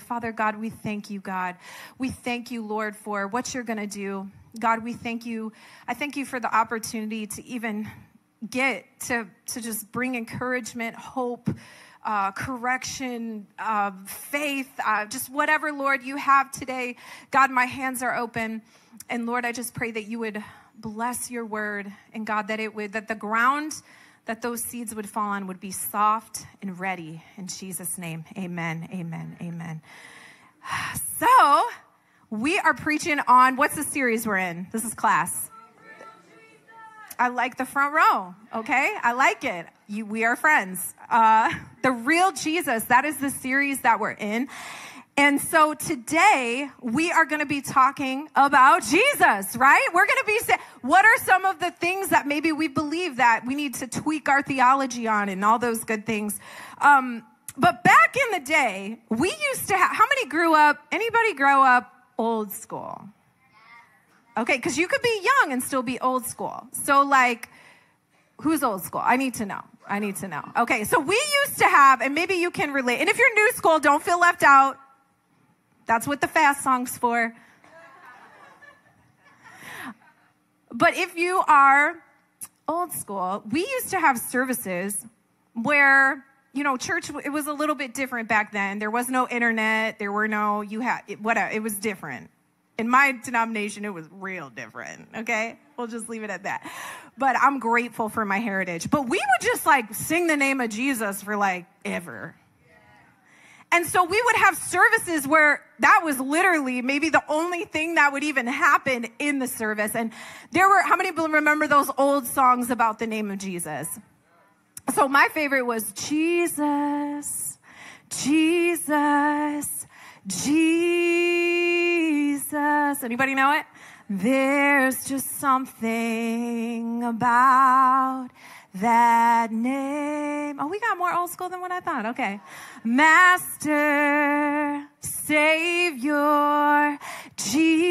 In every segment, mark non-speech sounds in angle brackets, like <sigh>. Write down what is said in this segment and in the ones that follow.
Father God, we thank you, God. We thank you, Lord, for what you're going to do. God, we thank you. I thank you for the opportunity to even get to, to just bring encouragement, hope, uh, correction, uh, faith, uh, just whatever, Lord, you have today. God, my hands are open. And Lord, I just pray that you would bless your word and God, that it would, that the ground that those seeds would fall on would be soft and ready. In Jesus' name, amen, amen, amen. <sighs> So, we are preaching on what's the series we're in? This is class. I like the front row, okay? I like it. You, we are friends. Uh, <laughs> the real Jesus, that is the series that we're in. And so today we are going to be talking about Jesus, right? We're going to be saying, what are some of the things that maybe we believe that we need to tweak our theology on and all those good things. Um, but back in the day, we used to have, how many grew up, anybody grow up old school? Okay, because you could be young and still be old school. So like, who's old school? I need to know. I need to know. Okay, so we used to have, and maybe you can relate, and if you're new school, don't feel left out that's what the fast song's for. But if you are old school, we used to have services where, you know, church, it was a little bit different back then. There was no internet. There were no, you had, whatever, it was different. In my denomination, it was real different, okay? We'll just leave it at that. But I'm grateful for my heritage. But we would just like sing the name of Jesus for like ever. And so we would have services where that was literally maybe the only thing that would even happen in the service. And there were, how many people remember those old songs about the name of Jesus? So my favorite was Jesus, Jesus, Jesus. Anybody know it? There's just something about that name. Oh, we got more old school than what I thought. Okay. Master, Savior, Jesus,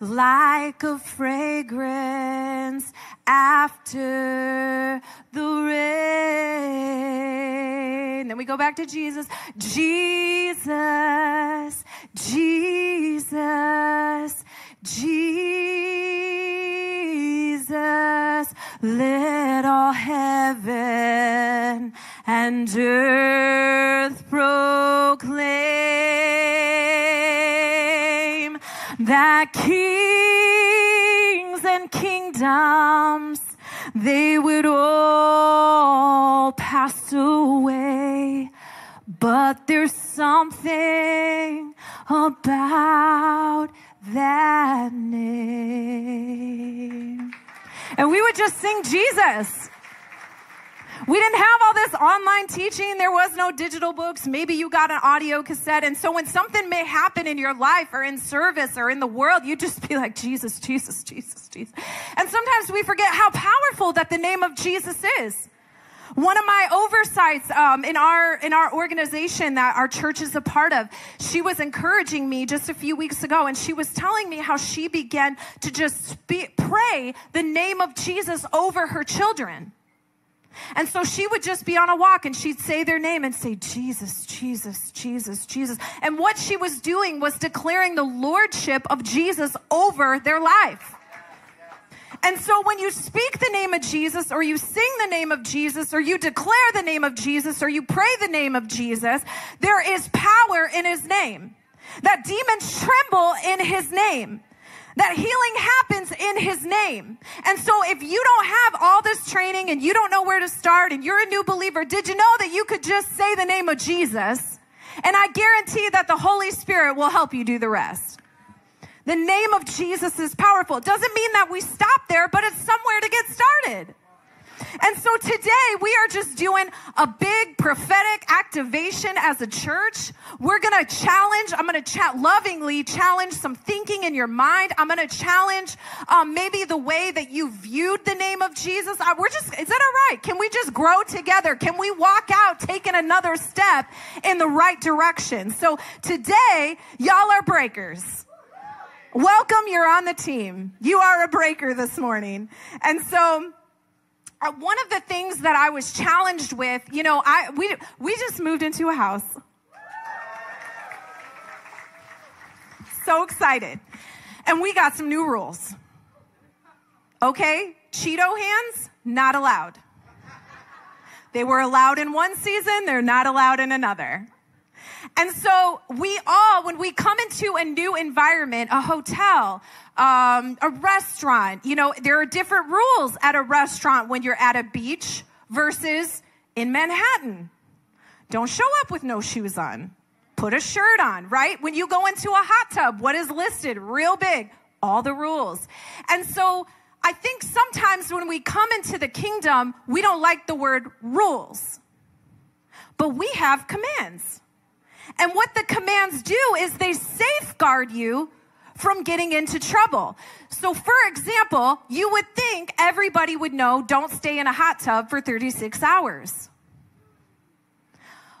like a fragrance after the rain. Then we go back to Jesus. Jesus, Jesus, Jesus, let all heaven and earth proclaim that kings and kingdoms they would all pass away but there's something about that name. And we would just sing Jesus. We didn't have all this online teaching. There was no digital books. Maybe you got an audio cassette. And so when something may happen in your life or in service or in the world, you just be like, Jesus, Jesus, Jesus, Jesus. And sometimes we forget how powerful that the name of Jesus is. One of my oversights um, in our in our organization that our church is a part of, she was encouraging me just a few weeks ago, and she was telling me how she began to just speak, pray the name of Jesus over her children. And so she would just be on a walk and she'd say their name and say, Jesus, Jesus, Jesus, Jesus. And what she was doing was declaring the lordship of Jesus over their life. And so when you speak the name of Jesus or you sing the name of Jesus or you declare the name of Jesus or you pray the name of Jesus, there is power in his name. That demons tremble in his name. That healing happens in his name. And so if you don't have all this training and you don't know where to start and you're a new believer, did you know that you could just say the name of Jesus? And I guarantee that the Holy Spirit will help you do the rest. The name of Jesus is powerful. It doesn't mean that we stop there, but it's somewhere to get started. And so today we are just doing a big prophetic activation as a church. We're going to challenge, I'm going to chat lovingly challenge some thinking in your mind. I'm going to challenge um, maybe the way that you viewed the name of Jesus. Uh, we're just, is that all right? Can we just grow together? Can we walk out taking another step in the right direction? So today, y'all are breakers. Welcome, you're on the team. You are a breaker this morning. And so uh, one of the things that I was challenged with, you know, I we we just moved into a house. So excited. And we got some new rules. Okay? Cheeto hands not allowed. They were allowed in one season, they're not allowed in another. And so we all, when we come into a new environment, a hotel, um, a restaurant, you know, there are different rules at a restaurant when you're at a beach versus in Manhattan. Don't show up with no shoes on. Put a shirt on, right? When you go into a hot tub, what is listed real big? All the rules. And so I think sometimes when we come into the kingdom, we don't like the word rules, but we have commands. And what the commands do is they safeguard you from getting into trouble. So, for example, you would think everybody would know don't stay in a hot tub for 36 hours.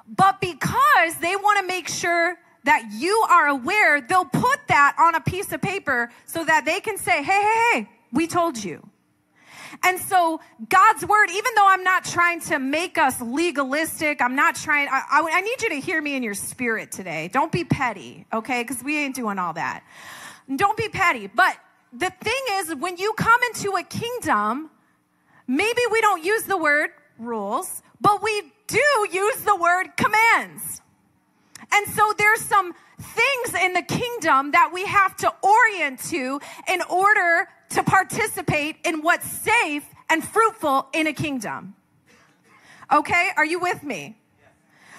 But because they want to make sure that you are aware, they'll put that on a piece of paper so that they can say, hey, hey, hey, we told you. And so God's word, even though I'm not trying to make us legalistic, I'm not trying, I, I, I need you to hear me in your spirit today. Don't be petty, okay? Because we ain't doing all that. Don't be petty. But the thing is, when you come into a kingdom, maybe we don't use the word rules, but we do use the word commands. And so there's some things in the kingdom that we have to orient to in order to participate in what's safe and fruitful in a kingdom. Okay, are you with me?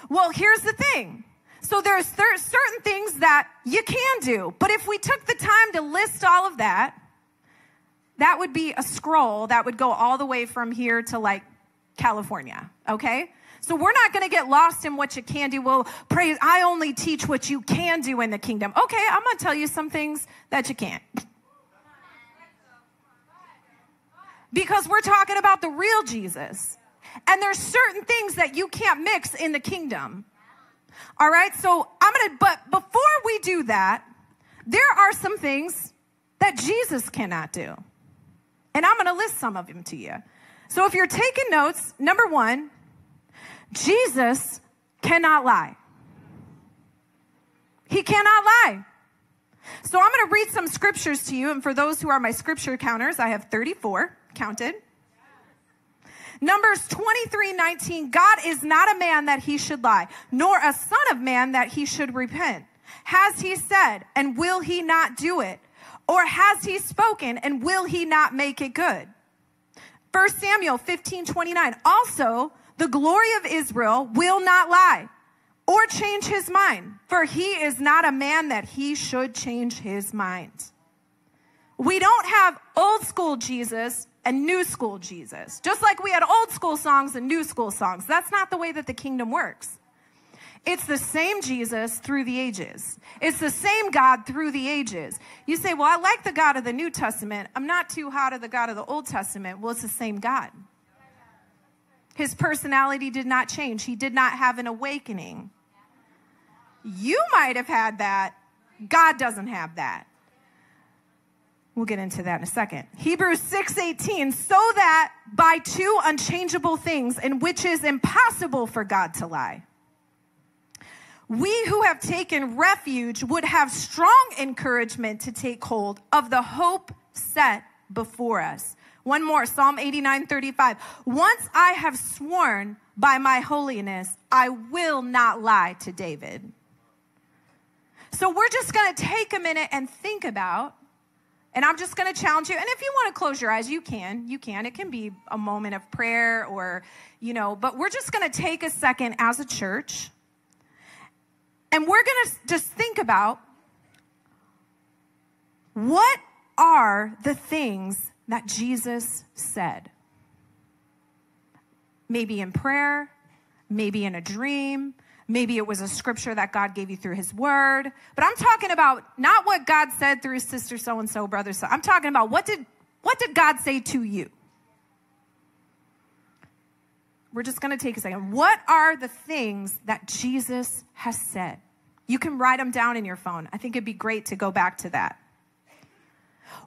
Well, here's the thing. So there's th- certain things that you can do, but if we took the time to list all of that, that would be a scroll that would go all the way from here to like California, okay? So we're not going to get lost in what you can do. Well, praise, I only teach what you can do in the kingdom. Okay, I'm going to tell you some things that you can't. Because we're talking about the real Jesus. And there's certain things that you can't mix in the kingdom. All right? So I'm going to, but before we do that, there are some things that Jesus cannot do. And I'm going to list some of them to you. So if you're taking notes, number one, Jesus cannot lie. He cannot lie. So I'm going to read some scriptures to you. And for those who are my scripture counters, I have 34 counted. Numbers 23 19, God is not a man that he should lie, nor a son of man that he should repent. Has he said, and will he not do it? Or has he spoken, and will he not make it good? 1 Samuel 15 29, also the glory of Israel will not lie or change his mind, for he is not a man that he should change his mind. We don't have old school Jesus and new school Jesus. Just like we had old school songs and new school songs. That's not the way that the kingdom works. It's the same Jesus through the ages. It's the same God through the ages. You say, Well, I like the God of the New Testament. I'm not too hot of the God of the Old Testament. Well, it's the same God. His personality did not change, he did not have an awakening. You might have had that. God doesn't have that. We'll get into that in a second. Hebrews 6:18 so that by two unchangeable things in which is impossible for God to lie. We who have taken refuge would have strong encouragement to take hold of the hope set before us. One more, Psalm 89 35. Once I have sworn by my holiness, I will not lie to David. So we're just going to take a minute and think about and I'm just going to challenge you. And if you want to close your eyes, you can. You can. It can be a moment of prayer or, you know, but we're just going to take a second as a church and we're going to just think about what are the things that Jesus said? Maybe in prayer, maybe in a dream, Maybe it was a scripture that God gave you through his word. But I'm talking about not what God said through sister so and so, brother so. I'm talking about what did what did God say to you? We're just going to take a second. What are the things that Jesus has said? You can write them down in your phone. I think it'd be great to go back to that.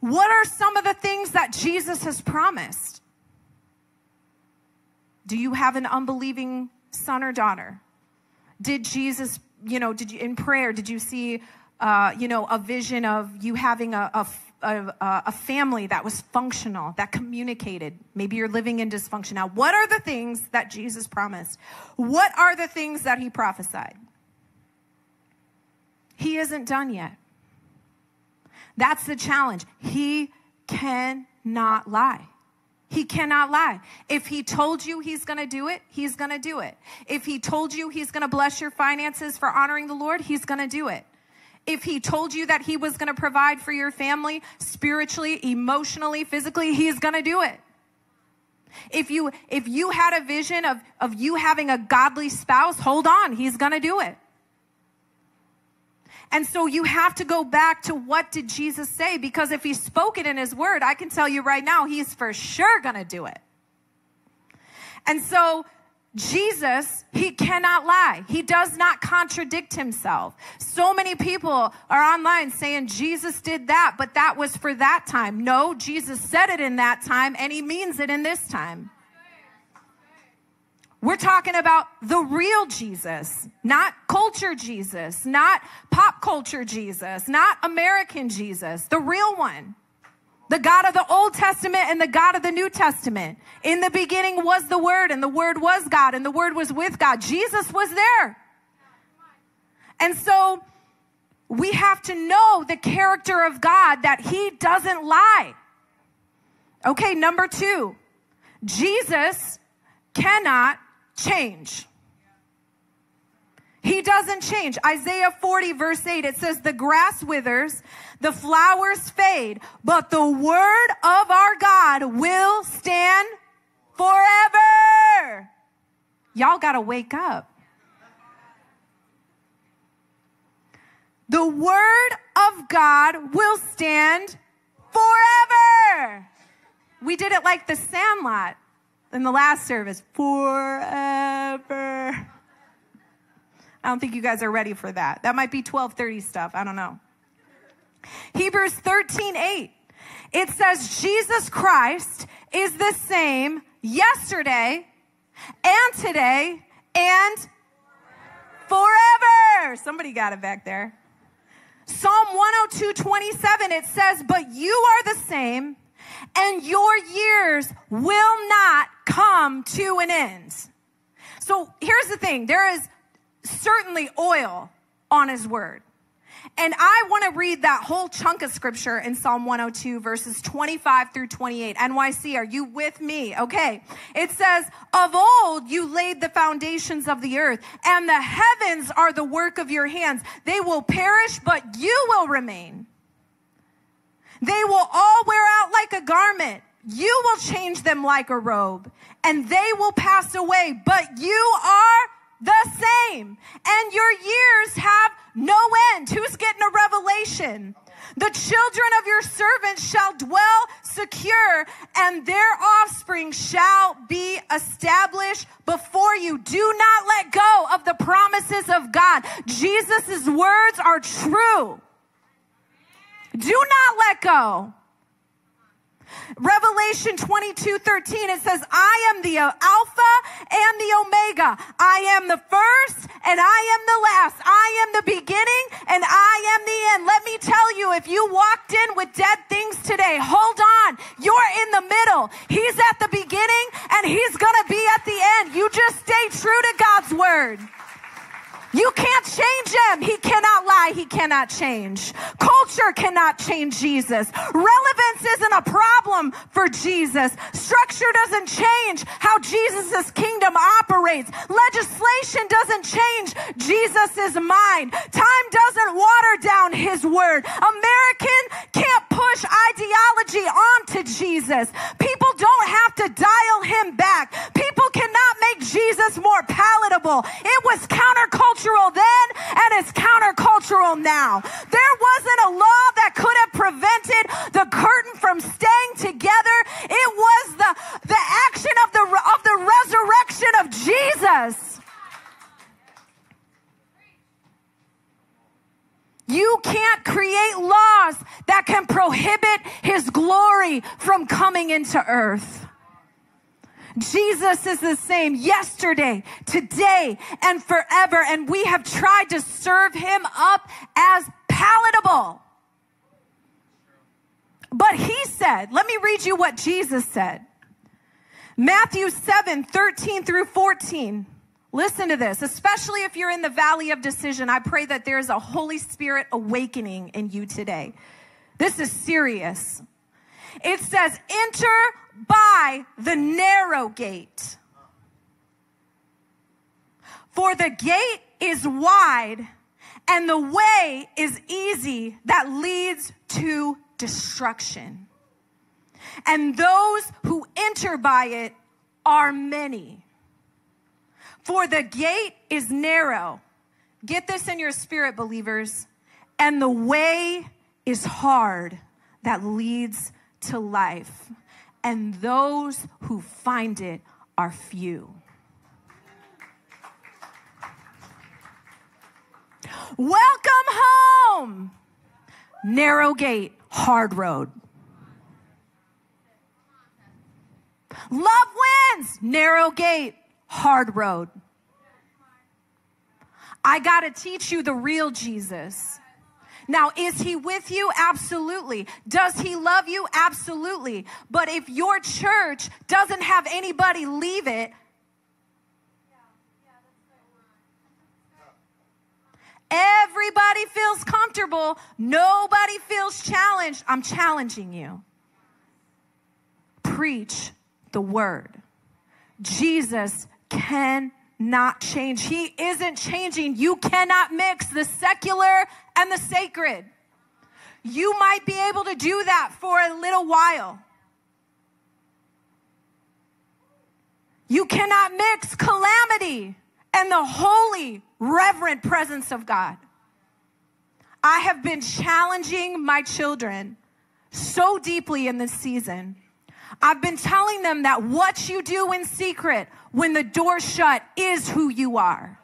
What are some of the things that Jesus has promised? Do you have an unbelieving son or daughter? Did Jesus, you know, did you in prayer, did you see, uh, you know, a vision of you having a, a a, a, family that was functional, that communicated. Maybe you're living in dysfunction. Now, what are the things that Jesus promised? What are the things that he prophesied? He isn't done yet. That's the challenge. He cannot lie. He cannot lie. If he told you he's going to do it, he's going to do it. If he told you he's going to bless your finances for honoring the Lord, he's going to do it. If he told you that he was going to provide for your family spiritually, emotionally, physically, he's going to do it. If you if you had a vision of of you having a godly spouse, hold on, he's going to do it. And so you have to go back to what did Jesus say? Because if he spoke it in his word, I can tell you right now, he's for sure going to do it. And so Jesus, he cannot lie. He does not contradict himself. So many people are online saying Jesus did that, but that was for that time. No, Jesus said it in that time and he means it in this time. We're talking about the real Jesus, not culture Jesus, not pop culture Jesus, not American Jesus, the real one. The God of the Old Testament and the God of the New Testament. In the beginning was the Word, and the Word was God, and the Word was with God. Jesus was there. And so we have to know the character of God that He doesn't lie. Okay, number two, Jesus cannot change. He doesn't change. Isaiah 40, verse 8, it says, The grass withers, the flowers fade, but the word of our God will stand forever. Y'all got to wake up. The word of God will stand forever. We did it like the sandlot in the last service forever. I don't think you guys are ready for that. That might be 1230 stuff. I don't know. Hebrews 13 8. It says Jesus Christ is the same yesterday and today and forever. Somebody got it back there. Psalm 102 27, it says, But you are the same and your years will not come to an end. So here's the thing there is certainly oil on his word. And I want to read that whole chunk of scripture in Psalm 102, verses 25 through 28. NYC, are you with me? Okay. It says, Of old you laid the foundations of the earth, and the heavens are the work of your hands. They will perish, but you will remain. They will all wear out like a garment. You will change them like a robe, and they will pass away, but you are the same, and your years have no end. Who's getting a revelation? The children of your servants shall dwell secure, and their offspring shall be established before you. Do not let go of the promises of God. Jesus' words are true. Do not let go. Revelation 22 13, it says, I am the uh, Alpha and the Omega. I am the first and I am the last. I am the beginning and I am the end. Let me tell you, if you walked in with dead things today, hold on. You're in the middle. He's at the beginning and he's going to be at the end. You just stay true to God's word. You can't change him. He cannot lie. He cannot change. Culture cannot change Jesus. Relevance isn't a problem for Jesus. Structure doesn't change how Jesus' kingdom operates. Legislation doesn't change Jesus' mind. Time doesn't water down his word. American can't push ideology onto Jesus. People don't have to dial him back. People cannot make Jesus more palatable. It was then and it's countercultural now. There wasn't a law that could have prevented the curtain from staying together. It was the, the action of the, of the resurrection of Jesus. You can't create laws that can prohibit his glory from coming into earth. Jesus is the same yesterday, today, and forever. And we have tried to serve him up as palatable. But he said, let me read you what Jesus said. Matthew 7 13 through 14. Listen to this, especially if you're in the valley of decision. I pray that there's a Holy Spirit awakening in you today. This is serious. It says, enter by the narrow gate. For the gate is wide and the way is easy that leads to destruction. And those who enter by it are many. For the gate is narrow. Get this in your spirit, believers. And the way is hard that leads to life. And those who find it are few. Welcome home. Narrow gate, hard road. Love wins. Narrow gate, hard road. I got to teach you the real Jesus. Now, is he with you? Absolutely. Does he love you? Absolutely. But if your church doesn't have anybody leave it, Everybody feels comfortable. Nobody feels challenged. I'm challenging you. Preach the word. Jesus cannot change. He isn't changing. You cannot mix the secular and the sacred. You might be able to do that for a little while. You cannot mix calamity and the holy, reverent presence of God. I have been challenging my children so deeply in this season. I've been telling them that what you do in secret when the door's shut is who you are.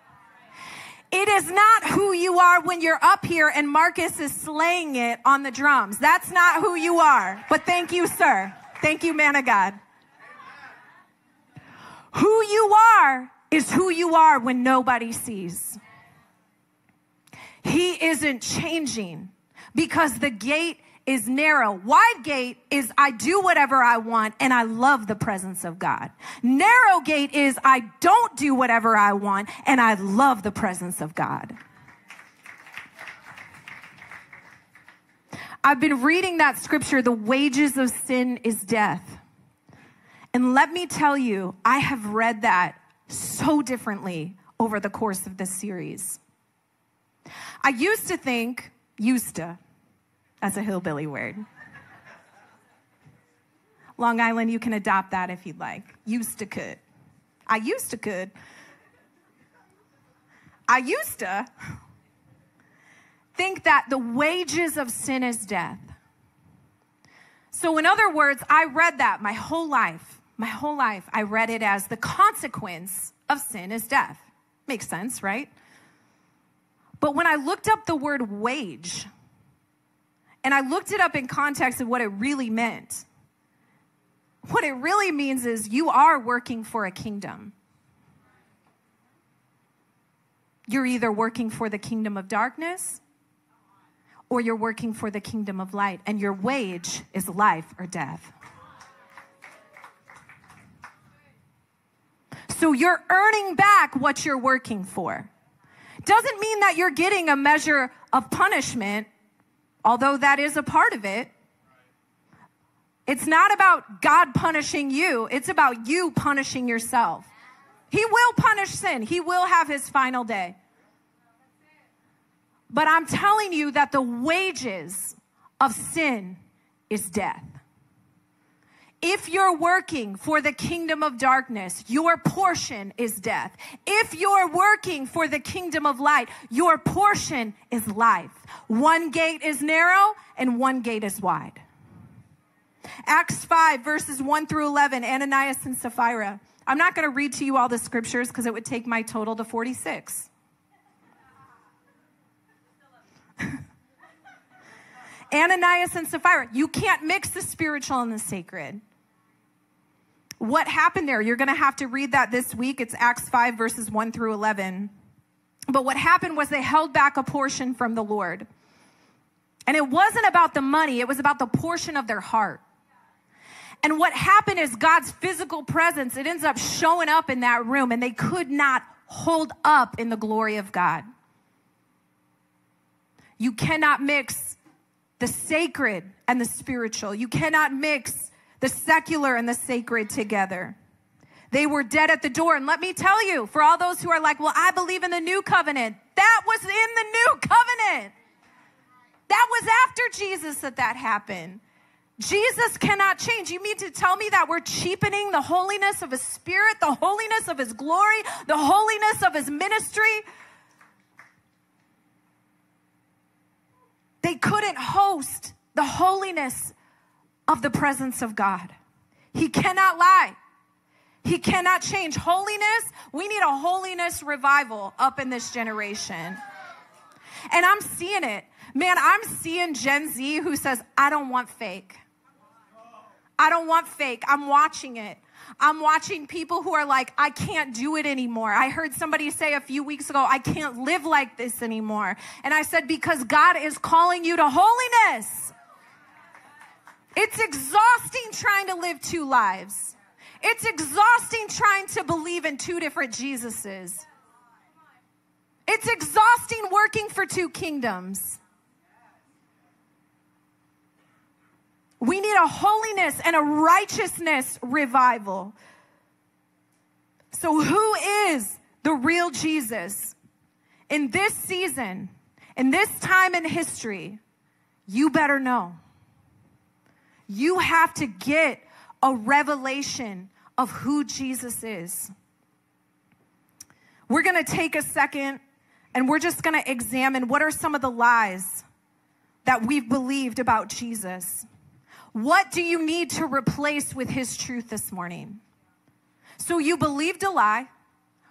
It is not who you are when you're up here and Marcus is slaying it on the drums. That's not who you are. But thank you, sir. Thank you, man of God. Who you are is who you are when nobody sees. He isn't changing because the gate is narrow. Wide gate is I do whatever I want and I love the presence of God. Narrow gate is I don't do whatever I want and I love the presence of God. I've been reading that scripture, the wages of sin is death. And let me tell you, I have read that so differently over the course of this series. I used to think, used to, as a hillbilly word. Long Island, you can adopt that if you'd like. Used to could. I used to could. I used to think that the wages of sin is death. So, in other words, I read that my whole life. My whole life, I read it as the consequence of sin is death. Makes sense, right? But when I looked up the word wage, and I looked it up in context of what it really meant. What it really means is you are working for a kingdom. You're either working for the kingdom of darkness or you're working for the kingdom of light, and your wage is life or death. So you're earning back what you're working for. Doesn't mean that you're getting a measure of punishment although that is a part of it. It's not about God punishing you, it's about you punishing yourself. He will punish sin, He will have His final day. But I'm telling you that the wages of sin is death. If you're working for the kingdom of darkness, your portion is death. If you're working for the kingdom of light, your portion is life. One gate is narrow and one gate is wide. Acts 5, verses 1 through 11, Ananias and Sapphira. I'm not going to read to you all the scriptures because it would take my total to 46. <laughs> Ananias and Sapphira. You can't mix the spiritual and the sacred. What happened there? You're going to have to read that this week. It's Acts 5, verses 1 through 11. But what happened was they held back a portion from the Lord. And it wasn't about the money, it was about the portion of their heart. And what happened is God's physical presence, it ends up showing up in that room, and they could not hold up in the glory of God. You cannot mix the sacred and the spiritual. You cannot mix the secular and the sacred together. They were dead at the door. And let me tell you, for all those who are like, well, I believe in the new covenant, that was in the new covenant. That was after Jesus that that happened. Jesus cannot change. You mean to tell me that we're cheapening the holiness of his spirit, the holiness of his glory, the holiness of his ministry? They couldn't host the holiness of the presence of God. He cannot lie. He cannot change. Holiness, we need a holiness revival up in this generation. And I'm seeing it. Man, I'm seeing Gen Z who says, I don't want fake. I don't want fake. I'm watching it. I'm watching people who are like, I can't do it anymore. I heard somebody say a few weeks ago, I can't live like this anymore. And I said, because God is calling you to holiness. It's exhausting trying to live two lives. It's exhausting trying to believe in two different Jesuses. It's exhausting working for two kingdoms. We need a holiness and a righteousness revival. So, who is the real Jesus? In this season, in this time in history, you better know. You have to get a revelation of who Jesus is. We're going to take a second and we're just going to examine what are some of the lies that we've believed about Jesus. What do you need to replace with his truth this morning? So you believed a lie.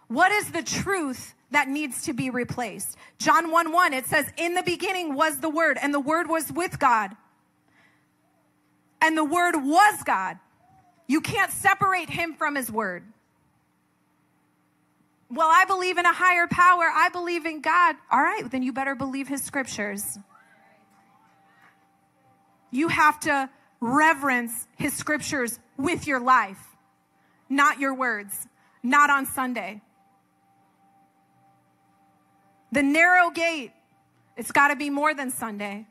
What is the truth that needs to be replaced? John 1 1, it says, In the beginning was the Word, and the Word was with God. And the Word was God. You can't separate him from his Word. Well, I believe in a higher power. I believe in God. All right, then you better believe his scriptures. You have to reverence his scriptures with your life, not your words, not on Sunday. The narrow gate, it's got to be more than Sunday.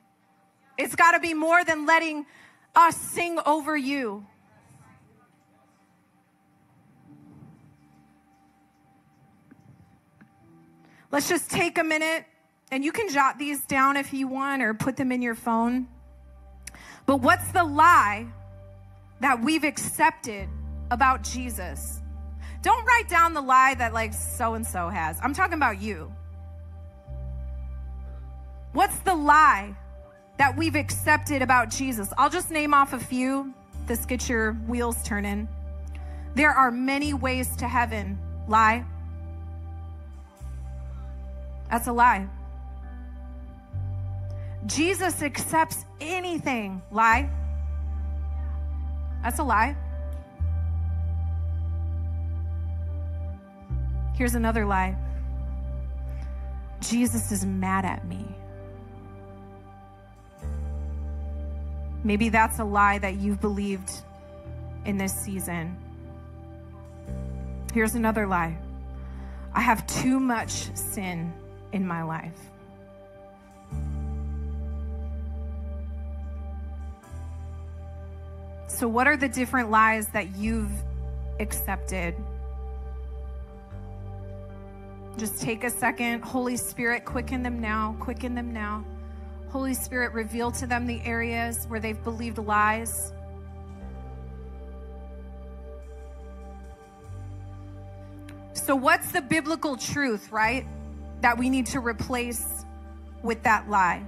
It's got to be more than letting us sing over you. Let's just take a minute and you can jot these down if you want or put them in your phone. But what's the lie that we've accepted about Jesus? Don't write down the lie that like so and so has. I'm talking about you. What's the lie that we've accepted about Jesus? I'll just name off a few. This gets your wheels turning. There are many ways to heaven. Lie. That's a lie. Jesus accepts anything. Lie. That's a lie. Here's another lie Jesus is mad at me. Maybe that's a lie that you've believed in this season. Here's another lie I have too much sin in my life. So, what are the different lies that you've accepted? Just take a second. Holy Spirit, quicken them now. Quicken them now. Holy Spirit, reveal to them the areas where they've believed lies. So, what's the biblical truth, right? That we need to replace with that lie.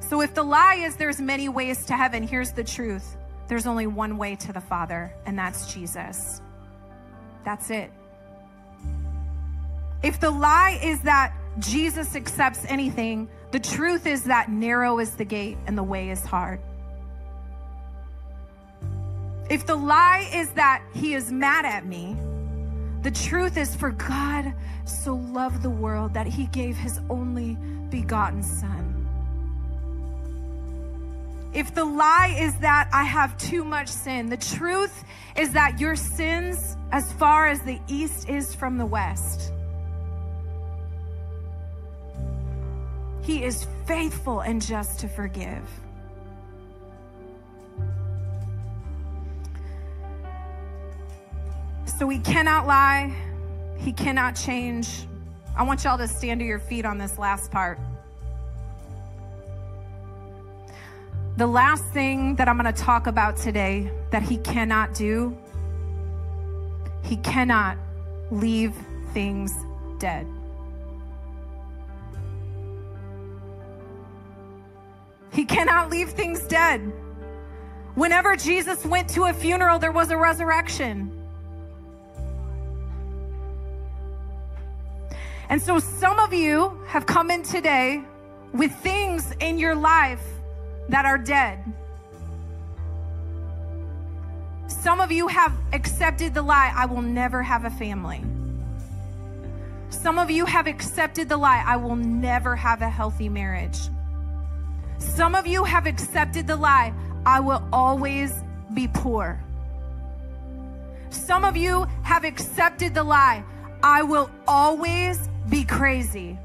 So, if the lie is there's many ways to heaven, here's the truth there's only one way to the Father, and that's Jesus. That's it. If the lie is that Jesus accepts anything, the truth is that narrow is the gate and the way is hard. If the lie is that he is mad at me, the truth is for God so loved the world that he gave his only begotten son. If the lie is that I have too much sin, the truth is that your sins as far as the east is from the west. He is faithful and just to forgive. So he cannot lie, he cannot change. I want y'all to stand to your feet on this last part. The last thing that I'm going to talk about today that he cannot do, he cannot leave things dead. He cannot leave things dead. Whenever Jesus went to a funeral, there was a resurrection. And so some of you have come in today with things in your life that are dead. Some of you have accepted the lie, I will never have a family. Some of you have accepted the lie, I will never have a healthy marriage. Some of you have accepted the lie, I will always be poor. Some of you have accepted the lie, I will always be crazy.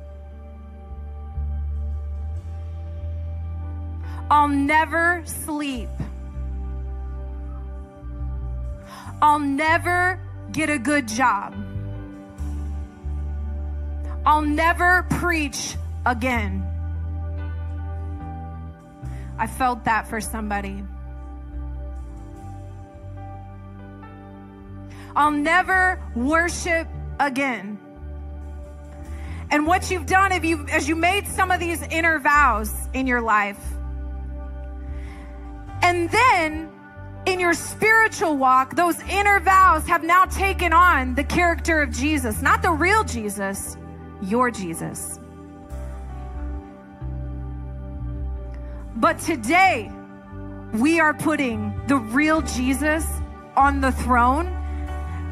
I'll never sleep. I'll never get a good job. I'll never preach again. I felt that for somebody. I'll never worship again. And what you've done if you as you made some of these inner vows in your life. And then in your spiritual walk, those inner vows have now taken on the character of Jesus, not the real Jesus, your Jesus. But today, we are putting the real Jesus on the throne.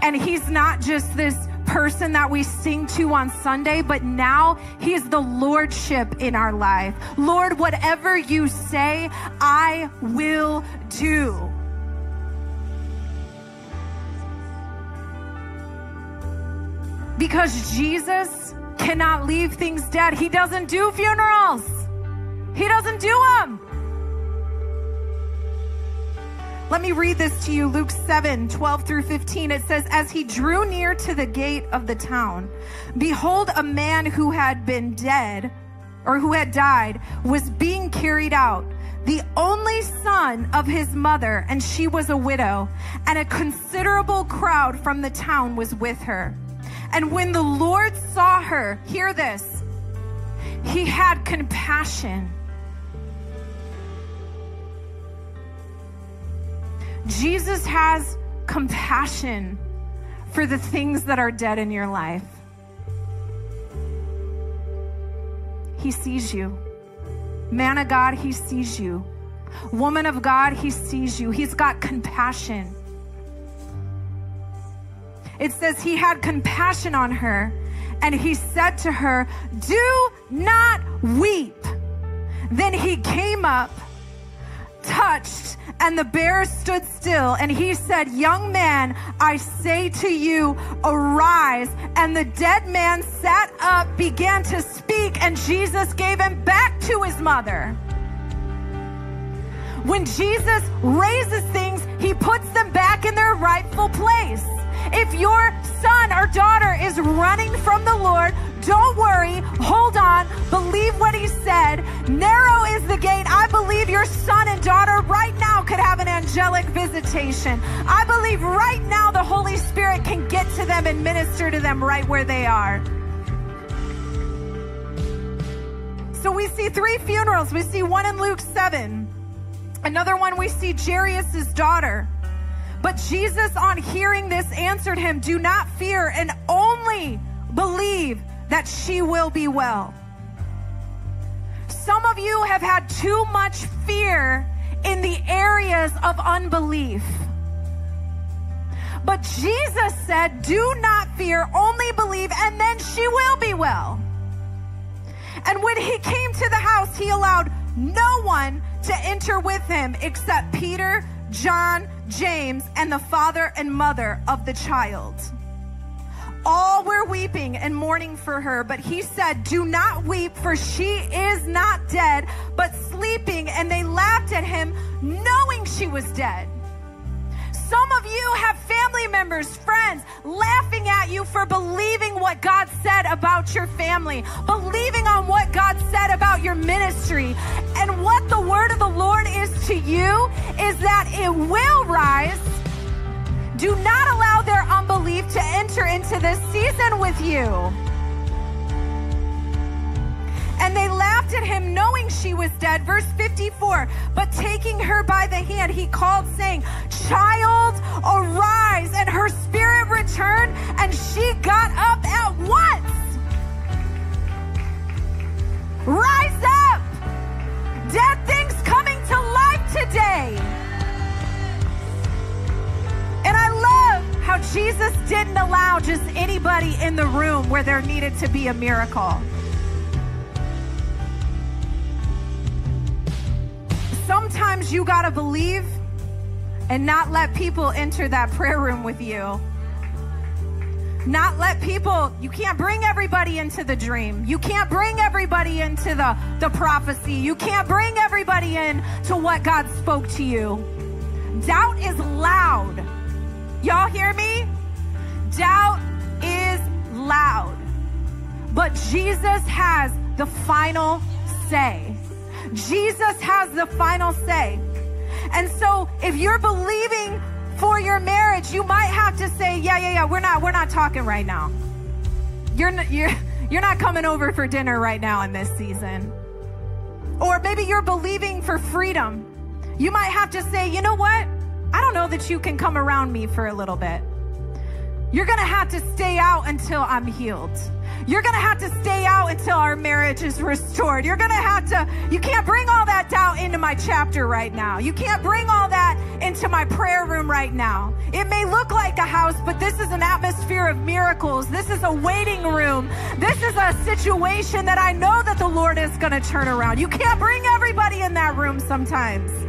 And he's not just this person that we sing to on Sunday, but now he's the lordship in our life. Lord, whatever you say, I will do. Because Jesus cannot leave things dead. He doesn't do funerals. He doesn't do them. Let me read this to you Luke 7 12 through 15. It says, As he drew near to the gate of the town, behold, a man who had been dead or who had died was being carried out, the only son of his mother, and she was a widow, and a considerable crowd from the town was with her. And when the Lord saw her, hear this, he had compassion Jesus has compassion for the things that are dead in your life. He sees you. Man of God, He sees you. Woman of God, He sees you. He's got compassion. It says He had compassion on her and He said to her, Do not weep. Then He came up touched, and the bear stood still. And he said, Young man, I say to you, arise. And the dead man sat up, began to speak, and Jesus gave him back to his mother. When Jesus raises things, he puts them back in their rightful place. If your son or daughter is running from the Lord, don't worry. Hold on. Believe what he said. Narrow is the gate. I believe your son and daughter right now could have an angelic visitation. I believe right now the Holy Spirit can get to them and minister to them right where they are. So we see three funerals. We see one in Luke 7. Another one we see Jairus' daughter. But Jesus, on hearing this, answered him, Do not fear and only believe that she will be well. Some of you have had too much fear in the areas of unbelief. But Jesus said, Do not fear, only believe, and then she will be well. And when he came to the house, he allowed no one to enter with him except Peter, John, James, and the father and mother of the child. All were weeping and mourning for her, but he said, Do not weep, for she is not dead, but sleeping. And they laughed at him, knowing she was dead. Some of you have family members, friends, laughing at you for believing what God said about your family, believing on what God said about your ministry. And what the word of the Lord is to you is that it will rise. Do not allow their unbelief to enter into this season with you. And they laughed at him, knowing she was dead. Verse 54 But taking her by the hand, he called, saying, Child, arise. And her spirit returned, and she got up at once. Rise up. Dead things coming to life today. And I love how Jesus didn't allow just anybody in the room where there needed to be a miracle. Sometimes you got to believe and not let people enter that prayer room with you. Not let people, you can't bring everybody into the dream. You can't bring everybody into the, the prophecy. You can't bring everybody in to what God spoke to you. Doubt is loud. Y'all hear me? Doubt is loud. But Jesus has the final say. Jesus has the final say. And so if you're believing for your marriage, you might have to say, yeah, yeah, yeah, we're not we're not talking right now. You're not, you're you're not coming over for dinner right now in this season. Or maybe you're believing for freedom. You might have to say, you know what? I don't know that you can come around me for a little bit. You're going to have to stay out until I'm healed. You're going to have to stay out until our marriage is restored. You're going to have to, you can't bring all that doubt into my chapter right now. You can't bring all that into my prayer room right now. It may look like a house, but this is an atmosphere of miracles. This is a waiting room. This is a situation that I know that the Lord is going to turn around. You can't bring everybody in that room sometimes.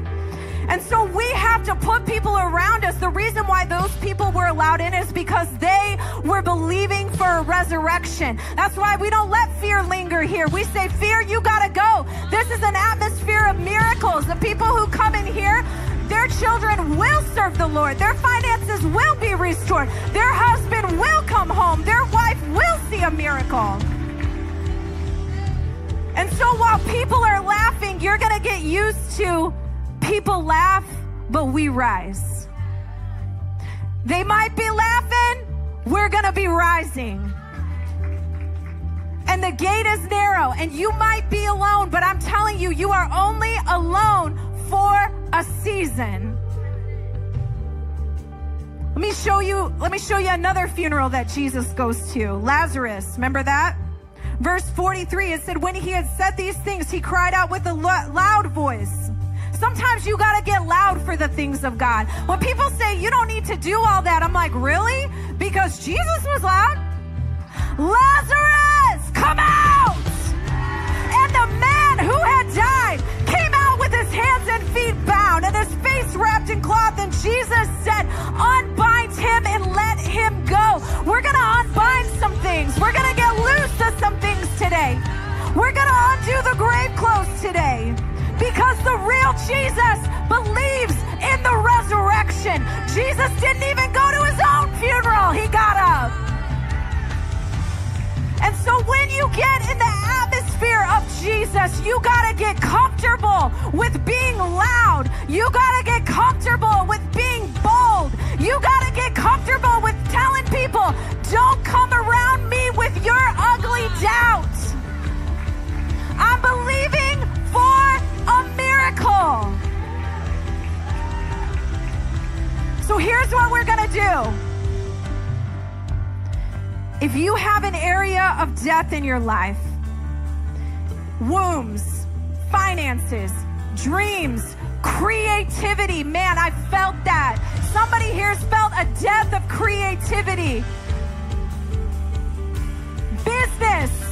And so we have to put people around us. The reason why those people were allowed in is because they were believing for a resurrection. That's why we don't let fear linger here. We say, Fear, you got to go. This is an atmosphere of miracles. The people who come in here, their children will serve the Lord. Their finances will be restored. Their husband will come home. Their wife will see a miracle. And so while people are laughing, you're going to get used to People laugh, but we rise. They might be laughing, we're going to be rising. And the gate is narrow, and you might be alone, but I'm telling you, you are only alone for a season. Let me show you, let me show you another funeral that Jesus goes to. Lazarus, remember that? Verse 43, it said, When he had said these things, he cried out with a loud voice. Sometimes you got to get loud for the things of God. When people say you don't need to do all that, I'm like, really? Because Jesus was loud. Lazarus, come out! And the man who had died came out with his hands and feet bound and his face wrapped in cloth. And Jesus said, Unbind him and let him go. We're going to unbind some things. We're going to get loose to some things today. We're going to undo the grave clothes today because the real Jesus believes in the resurrection. Jesus didn't even go to his own funeral, he got up. And so when you get in the atmosphere of Jesus, you got to get comfortable with being loud. You got to get comfortable with being bold. You got to get comfortable with telling people, don't come around me with your ugly doubts. I'm believing miracle. So here's what we're going to do. If you have an area of death in your life, wombs, finances, dreams, creativity. Man, I felt that. Somebody here's felt a death of creativity. Business,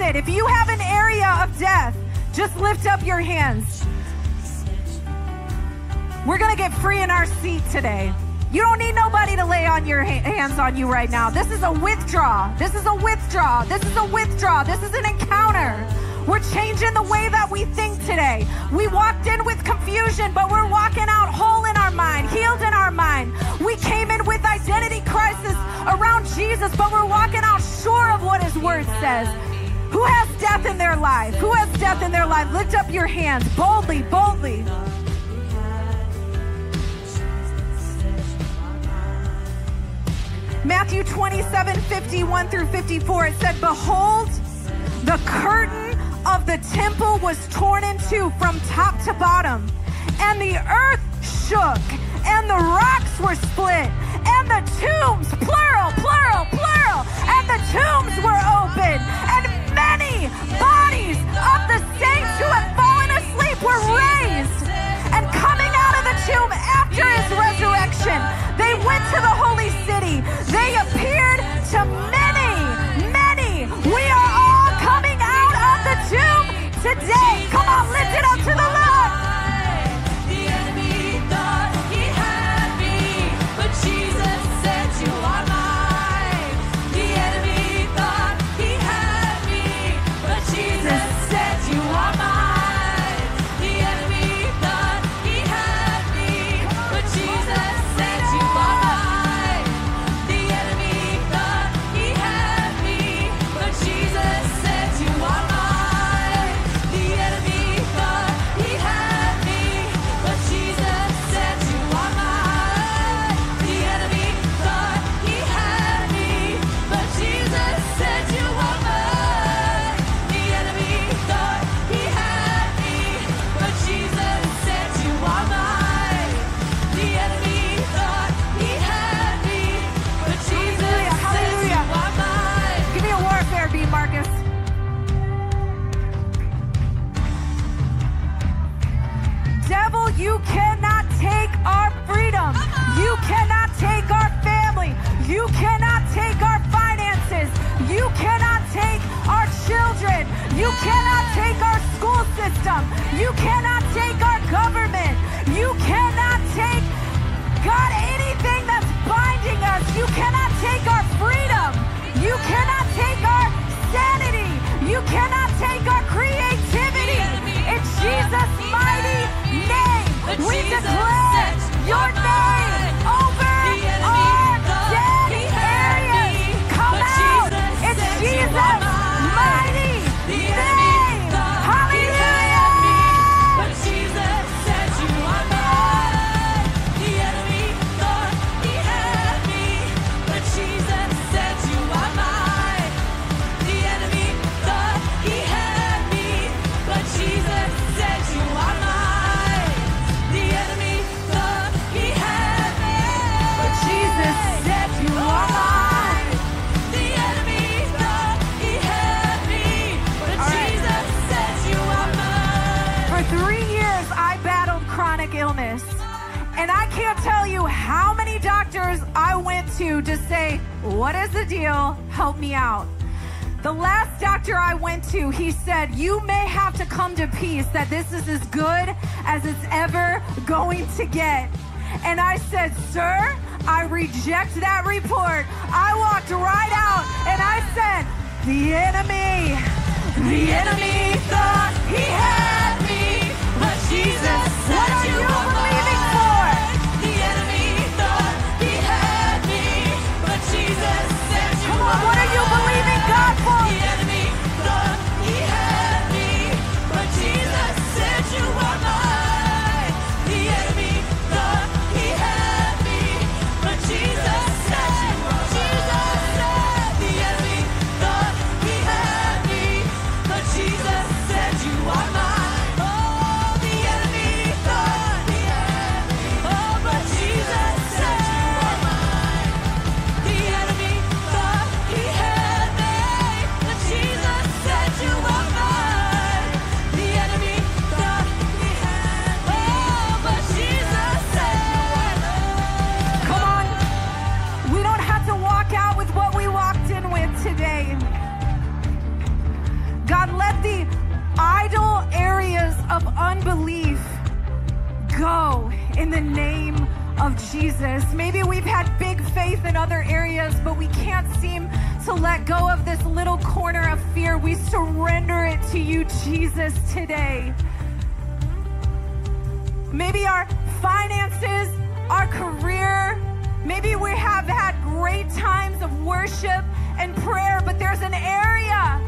it? If you have an area of death, just lift up your hands. We're going to get free in our seat today. You don't need nobody to lay on your ha- hands on you right now. This is a withdraw. This is a withdraw. This is a withdraw. This is an encounter. We're changing the way that we think today. We walked in with confusion, but we're walking out whole in our mind, healed in our mind. We came in with identity crisis around Jesus, but we're walking out sure of what his word says. Who has death in their life? Who has death in their life? Lift up your hands boldly, boldly. Matthew 27 51 through 54, it said, Behold, the curtain of the temple was torn in two from top to bottom, and the earth shook, and the rocks were split, and the tombs, plural, plural, plural, and the tombs were opened, and many bodies of the saints who had fallen asleep were raised. And coming out of the tomb after his resurrection, they went to the holy city. They appeared to many. God, anything say, What is the deal? Help me out. The last doctor I went to, he said, You may have to come to peace that this is as good as it's ever going to get. And I said, Sir, I reject that report. I walked right out and I said, The enemy, the enemy thought he had Jesus. Maybe we've had big faith in other areas, but we can't seem to let go of this little corner of fear. We surrender it to you, Jesus, today. Maybe our finances, our career, maybe we have had great times of worship and prayer, but there's an area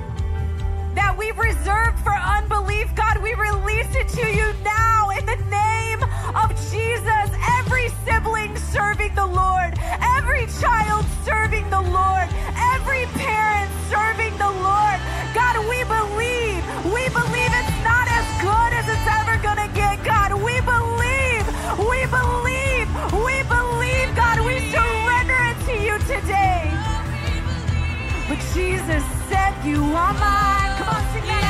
that we've reserved for unbelief. God, we release it to you now in the name of Jesus. Every sibling serving the Lord, every child serving the Lord, every parent serving the Lord. God, we believe. We believe it's not as good as it's ever going to get. God, we believe. We believe. We believe, God. We surrender it to you today. But Jesus said you. On, sing that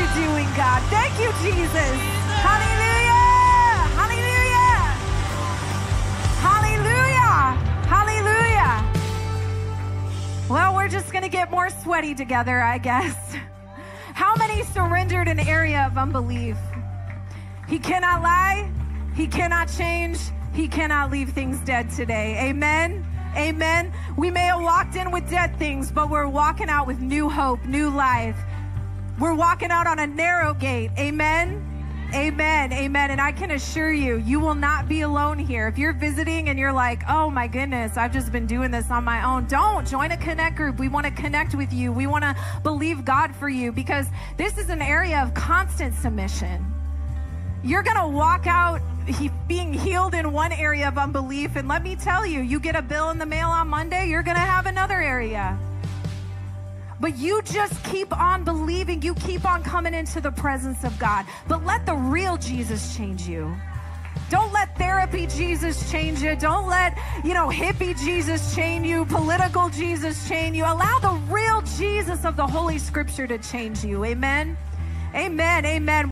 you're doing, God. Thank you, Jesus. Hallelujah. Hallelujah. Hallelujah. Hallelujah. Well, we're just going to get more sweaty together, I guess. How many surrendered an area of unbelief? He cannot lie. He cannot change. He cannot leave things dead today. Amen. Amen. We may have walked in with dead things, but we're walking out with new hope, new life. We're walking out on a narrow gate. Amen. Amen. Amen. And I can assure you, you will not be alone here. If you're visiting and you're like, oh my goodness, I've just been doing this on my own, don't join a connect group. We want to connect with you. We want to believe God for you because this is an area of constant submission you're going to walk out he, being healed in one area of unbelief. And let me tell you, you get a bill in the mail on Monday, you're going to have another area. But you just keep on believing, you keep on coming into the presence of God. But let the real Jesus change you. Don't let therapy Jesus change you. Don't let, you know, hippie Jesus change you, political Jesus change you. Allow the real Jesus of the Holy Scripture to change you. Amen. Amen. Amen.